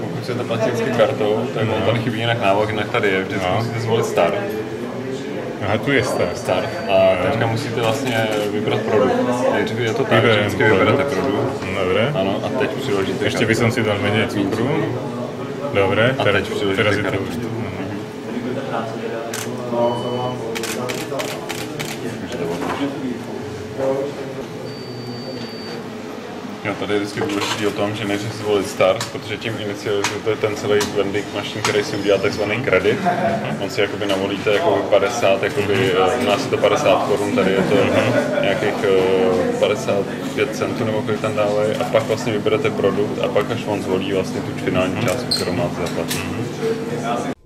pokud chcete platit vždycky kartou, tak No. tady chybí jinak návod, jinak tady je, vždycky No. musíte zvolit start. Aha, tu je start. start a teďka musíte vlastně vybrat produkt. Nejdřív je to tak, že Vyberem vždycky vyberete produkt. produkt. Dobre. Ano, a teď přiložíte Ešte kartu. by som si dal menej cukru. Dobre, A teraz, teď přiložíte teraz je to kartu. už tu. Jo, tady je vždycky důležitý o tom, že nejdřív zvolit start, protože tím inicializujete ten celý vending machine, který si udělá takzvaný kredit. On si jakoby navolíte jako 50, jakoby, eh, u nás je to 50 korun, tady je to nějakých eh, 55 centů nebo kolik tam dávají a pak vlastně vyberete produkt a pak až on zvolí vlastně tu finální částku, kterou máte zaplatit.